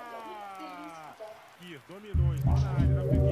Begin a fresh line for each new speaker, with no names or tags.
Ah, Kir dominou, está na primeira. Tá